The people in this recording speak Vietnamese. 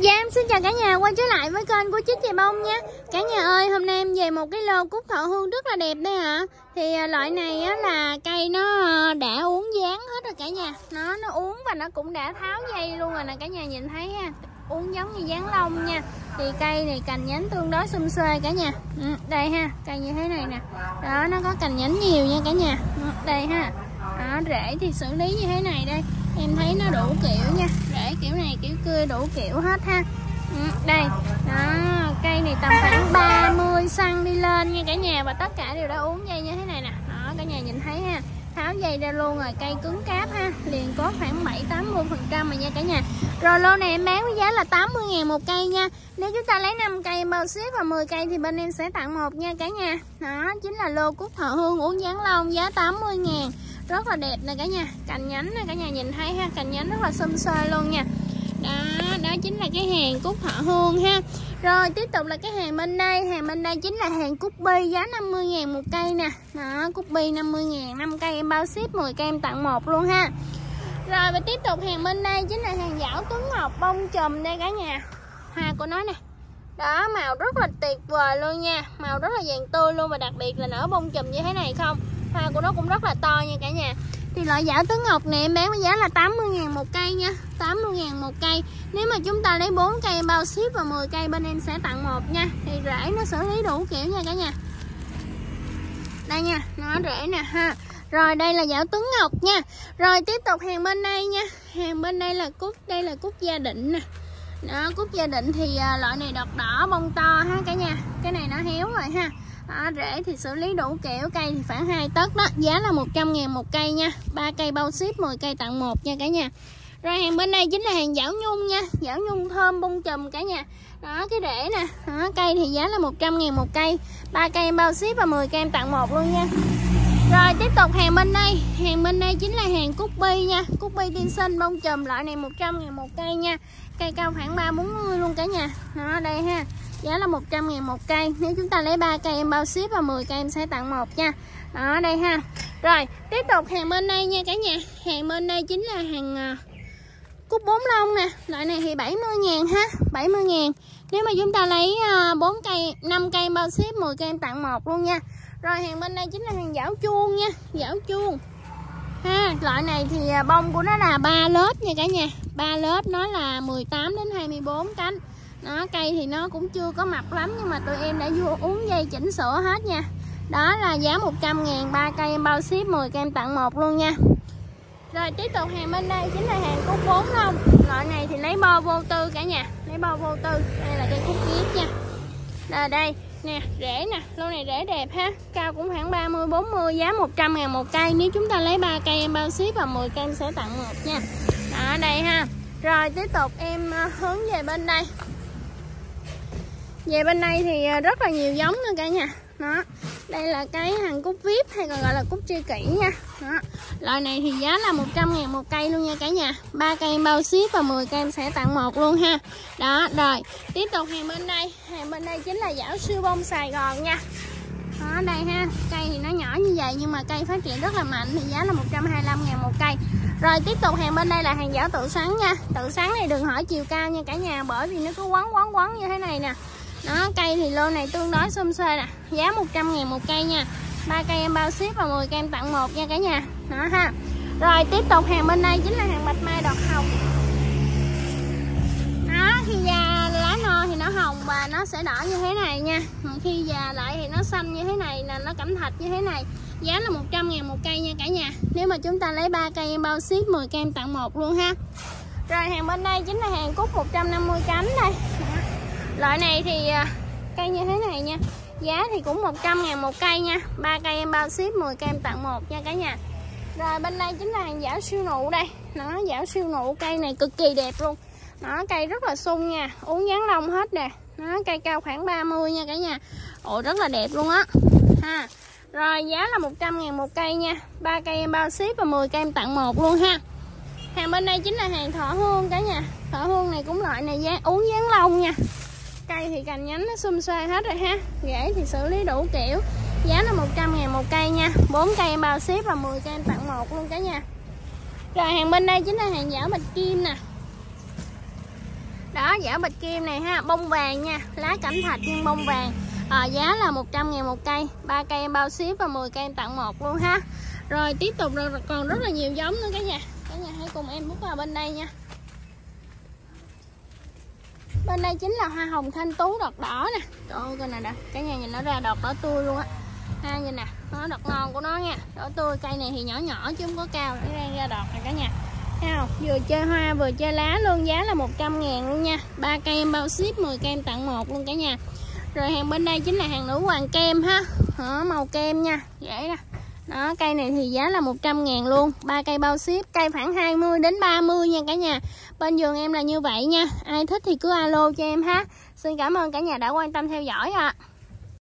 Dạ em xin chào cả nhà quay trở lại với kênh của chiếc Chè Bông nha Cả nhà ơi hôm nay em về một cái lô cúc thọ hương rất là đẹp đây ạ. Thì à, loại này á, là cây nó à, đã uống dáng hết rồi cả nhà. Nó nó uống và nó cũng đã tháo dây luôn rồi nè cả nhà nhìn thấy ha. Uống giống như dáng lông nha. Thì cây này cành nhánh tương đối xum xuê cả nhà. Ừ, Đây ha cây như thế này nè. Đó nó có cành nhánh nhiều nha cả nhà. Ừ, Đây ha. Đó, rễ thì xử lý như thế này đây em thấy nó đủ kiểu nha. Rễ kiểu này kiểu cưa đủ kiểu hết ha. Ừ, đây. Đó cây này tầm khoảng 30 xăng đi lên nha. Cả nhà và tất cả đều đã uống dây như thế này nè. Đó cả nhà nhìn thấy ha. Tháo dây ra luôn rồi cây cứng cáp ha. Liền có khoảng 7 80 phần trăm mà nha cả nhà. Rồi lô này em bán với giá là 80 ngàn một cây nha. Nếu chúng ta lấy 5 cây bao ship và 10 cây thì bên em sẽ tặng một nha cả nhà. Đó chính là lô cúc thọ hương uống dáng lông giá 80 ngàn rất là đẹp nè cả nhà. Cành nhánh nè cả nhà nhìn thấy ha, cành nhánh rất là xum xuê luôn nha. Đó đó chính là cái hàng cúc họ hương ha. Rồi, tiếp tục là cái hàng bên đây. Hàng bên đây chính là hàng cúc bi, giá 50 ngàn một cây nè. Đó, cúc bi 50 ngàn 5 cây em bao ship 10 cây em tặng một luôn ha. Rồi, và tiếp tục hàng bên đây chính là hàng giảo tuấn ngọc bông chùm đây cả nhà. Hoa của nó nè. Đó, màu rất là tuyệt vời luôn nha. Màu rất là vàng tươi luôn và đặc biệt là nở bông chùm như thế này không? Hoa của nó cũng rất là to nha cả nhà. Thì loại giả tứ ngọc này em bán với giá là 80 ngàn một cây nha 80 ngàn một cây. Nếu mà chúng ta lấy 4 cây bao ship và 10 cây bên em sẽ tặng một nha. Thì rễ nó xử lý đủ kiểu nha cả nhà. Đây nha, nó rễ nè, ha. Rồi đây là giảo tuấn ngọc nha. Rồi tiếp tục hàng bên đây nha. Hàng bên đây là cúc, đây là cúc gia định nè. Đó, cúc gia định thì à, loại này đọt đỏ, bông to ha cả nhà. Cái này nó héo rồi ha đó, rễ thì xử lý đủ kiểu cây thì khoảng 2 tấc đó. Giá là 100 ngàn một cây nha. Ba cây bao ship 10 cây tặng một nha cả nhà. Rồi hàng bên đây chính là hàng giảo nhung nha. Giảo nhung thơm bông chùm cả nhà. Đó cái rễ nè. Đó, cây thì giá là 100 ngàn một cây. Ba cây em bao ship và 10 cây em tặng một luôn nha. Rồi tiếp tục hàng bên đây. Hàng bên đây chính là hàng cúc bi nha. Cúc bi tiên sinh bông chùm loại này 100 ngàn một cây nha. Cây cao khoảng 3 40 luôn cả nhà. Đó đây ha giá là 100 ngàn một cây. Nếu chúng ta lấy 3 cây em bao ship và 10 cây em sẽ tặng một nha. Đó, đây ha. Rồi, tiếp tục hàng bên đây nha cả nhà. Hàng bên đây chính là hàng à, cúc bốn lông nè. Loại này thì 70 ngàn ha 70 ngàn. Nếu mà chúng ta lấy à, 4 cây 5 cây bao ship 10 cây em tặng một luôn nha. Rồi, hàng bên đây chính là hàng giảo chuông nha, giảo chuông. Ha, loại này thì à, bông của nó là ba lớp nha cả nhà. Ba lớp, nó là 18 đến 24 cánh nó cây thì nó cũng chưa có mập lắm, nhưng mà tụi em đã vô uống dây chỉnh sửa hết nha. Đó là giá 100 ngàn, ba cây em bao ship 10 cây em tặng một luôn nha. Rồi, tiếp tục hàng bên đây chính là hàng cúc bốn lông loại này thì lấy bo vô tư cả nhà. Lấy bo vô tư, đây là cây cúc kiếp nha. Là đây, nè, rễ nè, lô này rễ đẹp ha. Cao cũng khoảng 30 40 giá 100 ngàn một cây. Nếu chúng ta lấy 3 cây em bao ship và 10 cây em sẽ tặng một nha. Đó, đây ha. Rồi, tiếp tục em ờ, hướng về bên đây về bên đây thì ờ, rất là nhiều giống nữa cả nhà. Đó. Đây là cái hàng cúc vip hay còn gọi là cúc tri kỷ nha. Đó. loại này thì giá là 100 ngàn một cây luôn nha cả nhà. Ba cây bao ship và 10 cây em sẽ tặng một luôn ha. Đó, rồi, tiếp tục hàng bên đây. Hàng bên đây chính là giảo siêu bông Sài Gòn nha. Đó, đây ha. Cây thì nó nhỏ như vậy nhưng mà cây phát triển rất là mạnh thì giá là 125 ngàn một cây. Rồi, tiếp tục hàng bên đây là hàng giảo tự sáng nha. Tự sáng này đừng hỏi chiều cao nha cả nhà bởi vì nó cứ quấn quấn quấn như thế này nè đó, cây thì lô này tương đối xum xuê nè. Giá 100 ngàn một cây nha. Ba cây em bao ship và 10 cây em tặng một nha cả nhà. Đó ha. Rồi, tiếp tục hàng bên đây chính là hàng bạch mai đọt hồng. Đó, khi già lá no thì nó hồng và nó sẽ đỏ như thế này nha. Khi già lại thì nó xanh như thế này, là nó cẩm thạch như thế này. Giá là 100 ngàn một cây nha cả nhà. Nếu mà chúng ta lấy ba cây em bao ship 10 cây em tặng một luôn ha. Rồi, hàng bên đây chính là hàng cúc 150 cánh đây loại này thì à, cây như thế này nha. Giá thì cũng 100 ngàn một cây nha. Ba cây em bao ship 10 cây em tặng một nha cả nhà. Rồi bên đây chính là hàng giảo siêu nụ đây. Nó giảo siêu nụ, cây này cực kỳ đẹp luôn. Nó cây rất là sung nha, uống dáng lông hết nè. Nó cây cao khoảng 30 nha cả nhà. Ồ, rất là đẹp luôn á. Ha. Rồi giá là 100 ngàn một cây nha. Ba cây em bao ship và 10 cây em tặng một luôn ha. Hàng bên đây chính là hàng thỏ hương cả nhà. Thỏ hương này cũng loại này giá, uống dáng lông nha cây thì cành nhánh nó xum xoay hết rồi ha. Rễ thì xử lý đủ kiểu. Giá là 100 ngàn một cây nha. 4 cây em bao ship và 10 cây em tặng một luôn cả nhà. Rồi hàng bên đây chính là hàng giả bạch kim nè. Đó giả bạch kim này ha bông vàng nha. Lá cẩm thạch nhưng bông vàng. À, giá là 100 ngàn một cây. Ba cây em bao ship và 10 cây em tặng một luôn ha. Rồi tiếp tục rồi còn rất là nhiều giống nữa cả nhà. Cả nhà hãy cùng em bước vào bên đây nha bên đây chính là hoa hồng thanh tú đọt đỏ nè. Trời ơi coi nè cả nhà nhìn nó ra đọt đỏ tươi luôn á. Ha nhìn nè nó đọt ngon của nó nha. Đỏ tươi cây này thì nhỏ nhỏ chứ không có cao nó đang ra đọt này cả nhà. Thấy không? Vừa chơi hoa vừa chơi lá luôn Giá là 100 ngàn luôn nha. Ba cây em bao ship 10 cây em tặng một luôn cả nhà. Rồi hàng bên đây chính là hàng nữ hoàng kem ha. Hả, Màu kem nha Dễ nè đó, cây này thì giá là 100 ngàn luôn. Ba cây bao ship, cây khoảng 20 đến 30 nha cả nhà. Bên giường em là như vậy nha. Ai thích thì cứ alo cho em ha. Xin cảm ơn cả nhà đã quan tâm theo dõi ạ. à.